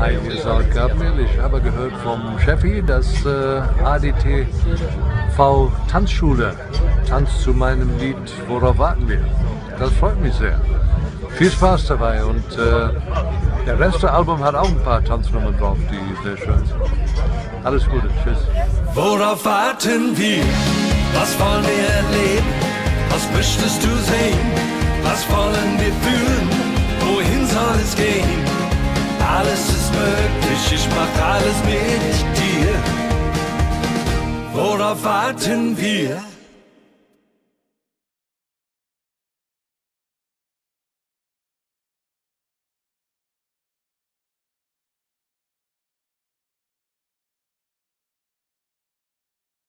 Nein, ihr sagt Gabriel, ich habe gehört vom Chefi, dass äh, ADTV Tanzschule tanzt zu meinem Lied Worauf warten wir? Das freut mich sehr. Viel Spaß dabei und äh, der Rest des Albums hat auch ein paar Tanznummern drauf, die sehr schön sind. Alles Gute, tschüss. Worauf warten wir? Was wollen wir erleben? Was möchtest du sehen? Was wollen wir fühlen? Wohin soll es gehen? Möglich, ich mach alles mit dir. Worauf warten wir?